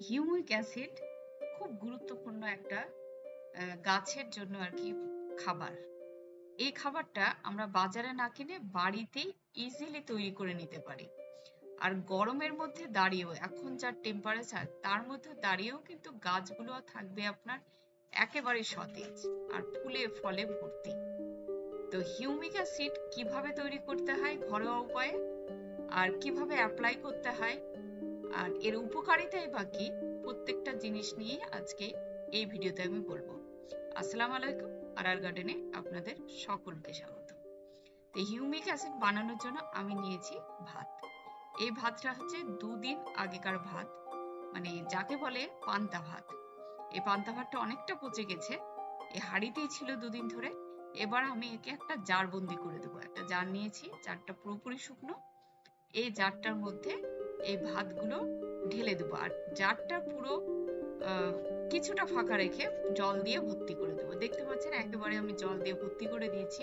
Humic acid খুব গুরুত্বপূর্ণ একটা গাছের জন্য আর কি খাবার। এই খাবারটা আমরা বাজারে না কিনে বাড়িতেই ইজিলি তৈরি করে নিতে পারি। আর গরমের মধ্যে দাঁড়িয়েও, এখন যা টেম্পারেচার তার মধ্যে দাঁড়িয়েও কিন্তু গাছগুলো থাকবে আপনার একেবারে সতেজ আর ফুলে ফলে ভর্তি। তো হিউমিক অ্যাসিড কীভাবে তৈরি করতে হয় ঘরোয়া উপায়ে? আর কীভাবে অ্যাপ্লাই করতে হয়? আর এর উপকারিতাই বা কি, প্রত্যেকটা জিনিস নিয়ে আজকে এই ভিডিওতে আমি বলব। আসসালামু আলাইকুম আর আর গার্ডেনে আপনাদের সকলকে স্বাগত। তো হিউমিক অ্যাসিড বানানোর জন্য আমি নিয়েছি ভাত। এই ভাতটা হচ্ছে দুদিন আগেকার ভাত মানে যাকে বলে পান্তা ভাত। এই পান্তা ভাতটা অনেকটা পচে গেছে এই হাঁড়িতেই ছিল দুদিন ধরে। এবার আমি একে একটা জার বন্দি করে দেবো। একটা জার নিয়েছি, জারটা পুরোপুরি শুকনো। এই জারটার মধ্যে এই ভাতগুলো ঢেলে দেবো। আর জারটা পুরো কিছুটা ফাঁকা রেখে জল দিয়ে ভর্তি করে দেবো। দেখতে পাচ্ছেন, একেবারে আমি জল দিয়ে ভর্তি করে দিয়েছি।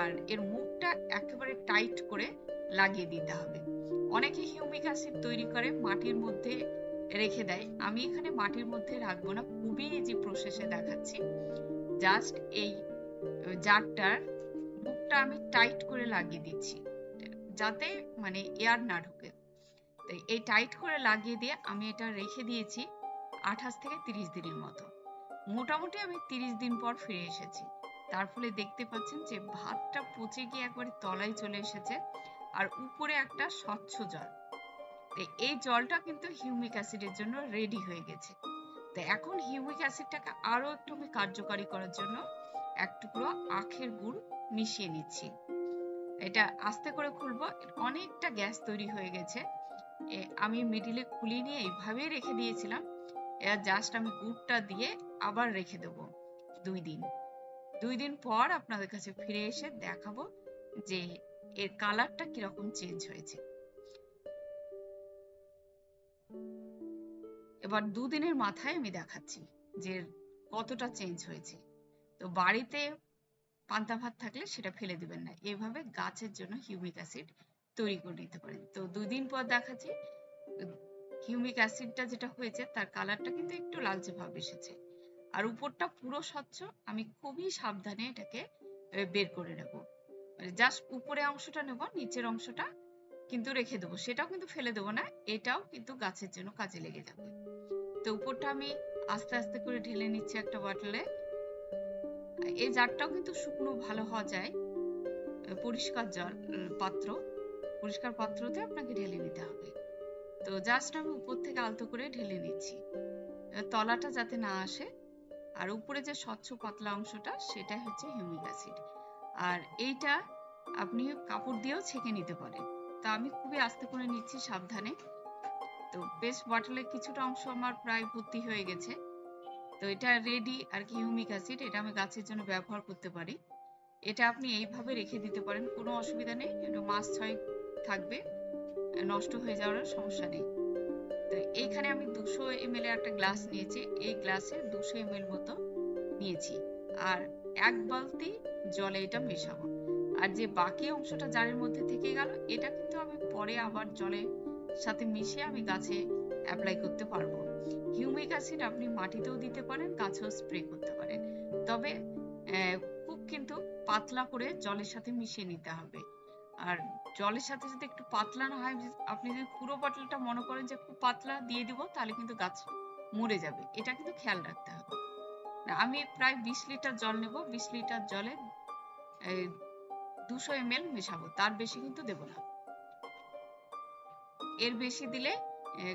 আর এর মুখটা একেবারে টাইট করে লাগিয়ে দিতে হবে। অনেকে হিউমিক অ্যাসিড তৈরি করে, মাটির মধ্যে রেখে দেয়। আমি এখানে মাটির মধ্যে রাখব না, খুবই ইজি প্রসেসে দেখাচ্ছি। জাস্ট এই জারটার মুখটা আমি টাইট করে লাগিয়ে দিচ্ছি। যাতে মানে এয়ার না ঢোকে। এই টাইট করে লাগিয়ে দিয়ে আমি এটা রেখে দিয়েছি আঠাশ থেকে তিরিশ দিনের মতো। মোটামুটি আমি তিরিশ দিন পর ফিরে এসেছি। তার ফলে দেখতে পাচ্ছেন যে ভাতটা পচে গিয়ে একবারে তলায় চলে এসেছে আর উপরে একটা স্বচ্ছ জল। এই জলটা কিন্তু হিউমিক অ্যাসিডের জন্য রেডি হয়ে গেছে। তো এখন হিউমিক অ্যাসিডটাকে আরও একটু আমি কার্যকারী করার জন্য এক টুকরো আখের গুড় মিশিয়ে নিচ্ছি। এটা আস্তে করে খুলবো অনেকটা গ্যাস তৈরি হয়ে গেছে। আমি মিডিলে খুলিয়ে নিয়ে এইভাবেই রেখে দিয়েছিলাম। এবার জাস্ট আমি গুড়টা দিয়ে আবার রেখে দেবো দুই দিন। দুই দিন পর আপনাদের কাছে ফিরে এসে দেখাবো যে এর কালারটা কীরকম চেঞ্জ হয়েছে। এবার দুদিনের মাথায় আমি দেখাচ্ছি যে কতটা চেঞ্জ হয়েছে। তো বাড়িতে পান্তা ভাত থাকলে সেটা ফেলে দিবেন না। এভাবে গাছের জন্য হিউমিক অ্যাসিড তৈরি করে নিতে পারেন। তো দুদিন পর দেখাচ্ছি হিউমিক অ্যাসিডটা যেটা হয়েছে, তার কালারটা কিন্তু একটু লালচে ভাব এসেছে। আর উপরটা পুরো স্বচ্ছ, আমি খুবই সাবধানে এটাকে বের করে নেব। মানে জাস্ট উপরে অংশটা নেব, নিচের অংশটা কিন্তু রেখে দেবো। সেটাও কিন্তু ফেলে দেবো না, এটাও কিন্তু গাছের জন্য কাজে লেগে যাবে। তো উপরটা আমি আস্তে আস্তে করে ঢেলে নিচ্ছি একটা বটলে। এই জারটাও কিন্তু শুকনো ভালো হওয়া যায় পরিষ্কার জল পাত্র। পরিষ্কার পাত্রতে আপনাকে ঢেলে নিতে হবে। তো জাস্ট আমি উপর থেকে আলতো করে ঢেলে নিচ্ছি। তলাটা যাতে না আসে, আর উপরে যে স্বচ্ছ পাতলা অংশটা, সেটাই হচ্ছে হিউমিক অ্যাসিড। আর এইটা আপনি কাপড় দিয়েও ছেঁকে নিতে পারেন। তা আমি খুবই আস্তে করে নিচ্ছি সাবধানে। তো বেশ বটলে কিছুটা অংশ আমার প্রায় ভর্তি হয়ে গেছে। তো এটা রেডি আর কি হিউমিক অ্যাসিড, এটা আমি গাছের জন্য ব্যবহার করতে পারি। এটা আপনি এইভাবে রেখে দিতে পারেন, কোনো অসুবিধা নেই। মাস ছয় থাকবে, নষ্ট হয়ে যাওয়ার সমস্যা নেই। তো এইখানে আমি দুশো এমএল একটা গ্লাস নিয়েছি, এই গ্লাসে দুশো এমএল মতো নিয়েছি। আর এক বালতি জলে এটা মেশাবো। আর যে বাকি অংশটা জারের মধ্যে থেকে গেল, এটা কিন্তু আমি পরে আবার জলের সাথে মিশিয়ে আমি গাছে অ্যাপ্লাই করতে পারব। হিউমিক অ্যাসিড আপনি মাটিতেও দিতে পারেন, গাছেও স্প্রে করতে পারেন। তবে খুব কিন্তু পাতলা করে জলের সাথে মিশিয়ে নিতে হবে। আর জলের সাথে যদি একটু পাতলা না হয়, আপনি যদি পুরো বটলটা মনে করেন যে খুব পাতলা দিয়ে দিব, তাহলে কিন্তু গাছ মরে যাবে। এটা কিন্তু খেয়াল রাখতে হবে। আমি প্রায় বিশ লিটার জল নেব, বিশ লিটার জলে দুশো এম এল মেশাবো। তার বেশি কিন্তু দেব না। এর বেশি দিলে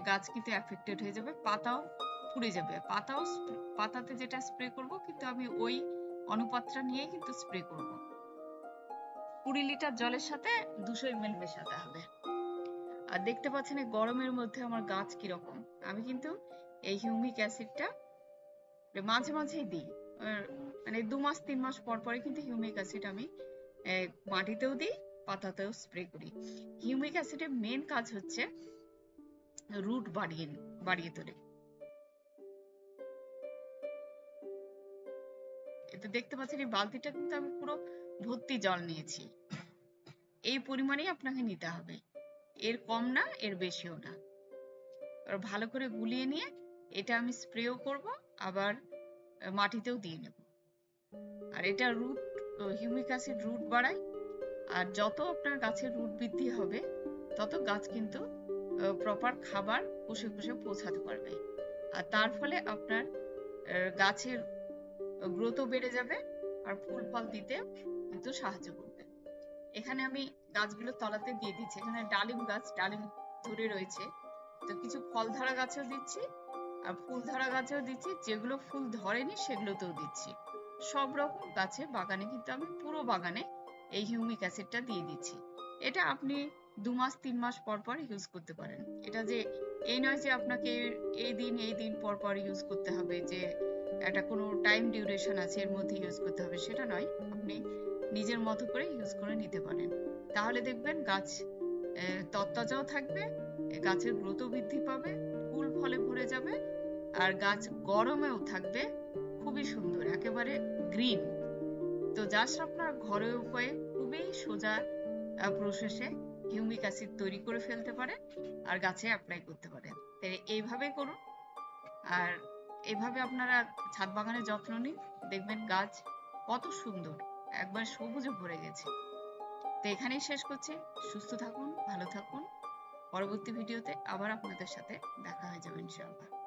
গাছ কিন্তু অ্যাফেক্টেড হয়ে যাবে, পাতাও পুড়ে যাবে। পাতাও পাতাতে যেটা স্প্রে করব, কিন্তু আমি ওই অনুপাতটা নিয়ে কিন্তু স্প্রে করব। কুড়ি লিটার জলের সাথে দুশো এমএল মেশাতে হবে। আর দেখতে পাচ্ছেন এই গরমের মধ্যে আমার গাছ কীরকম। আমি কিন্তু এই হিউমিক অ্যাসিডটা মাঝে মাঝেই দিই। মানে দু মাস, তিন মাস পর পরে কিন্তু হিউমিক অ্যাসিড আমি মাটিতেও দিই, পাতাতেও স্প্রে করি। হিউমিক অ্যাসিডের মেন কাজ হচ্ছে রুট বাড়িয়ে বাড়িয়ে তোলে। এটা দেখতে পাচ্ছেন এই বালতিটা কিন্তু আমি পুরো ভর্তি জল নিয়েছি। এই পরিমাণেই আপনাকে নিতে হবে। এর কম না, এর বেশিও না। ভালো করে গুলিয়ে নিয়ে এটা আমি স্প্রেও করব, আবার মাটিতেও দিয়ে নেব। আর এটা রুট হিউমিক অ্যাসিড রুট বাড়ায়, আর যত আপনার গাছের রুট বৃদ্ধি হবে, তত গাছ কিন্তু প্রপার খাবার পুষে পুষে পৌঁছাতে পারবে। আর তার ফলে আপনার গাছের গ্রোথও বেড়ে যাবে আর ফুল ফল দিতে কিন্তু সাহায্য করবে। এখানে আমি গাছগুলো তলাতে দিয়ে দিচ্ছি। এখানে ডালিম গাছ, ডালিম ধরে রয়েছে। তো কিছু ফল ধরা গাছেও দিচ্ছি আর ফুল ধরা গাছেও দিচ্ছি। যেগুলো ফুল ধরেনি সেগুলোতেও দিচ্ছি। সব রকম গাছে বাগানে কিন্তু আমি পুরো বাগানে এই হিউমিক অ্যাসিডটা দিয়ে দিচ্ছি। এটা আপনি দু মাস, তিন মাস পর পর ইউজ করতে পারেন। এটা যে এই নয় যে আপনাকে এই দিন এই দিন পর পর ইউজ করতে হবে যে একটা কোনো টাইম ডিউরেশন আছে এর মধ্যে ইউজ করতে হবে সেটা নয়। আপনি নিজের মতো করে ইউজ করে নিতে পারেন। তাহলে দেখবেন গাছ আহ, তরতাজাও থাকবে গাছের গ্রোথও বৃদ্ধি পাবে ফুল ফলে ভরে যাবে আর গাছ গরমেও থাকবে খুবই সুন্দর একেবারে গ্রিন তো জাস্ট আপনার ঘরোয়া উপায়ে খুবই সোজা প্রসেসে হিউমিক অ্যাসিড তৈরি করে ফেলতে পারেন আর গাছে অ্যাপ্লাই করতে পারেন। তাই এইভাবে করুন। আর এভাবে আপনারা ছাদ বাগানের যত্ন নিন। দেখবেন গাছ কত সুন্দর। একবার সবুজে ভরে গেছে। তো এখানেই শেষ করছি। সুস্থ থাকুন, ভালো থাকুন। পরবর্তী ভিডিওতে আবার আপনাদের সাথে দেখা হয়ে যাবে ইনশাআল্লাহ।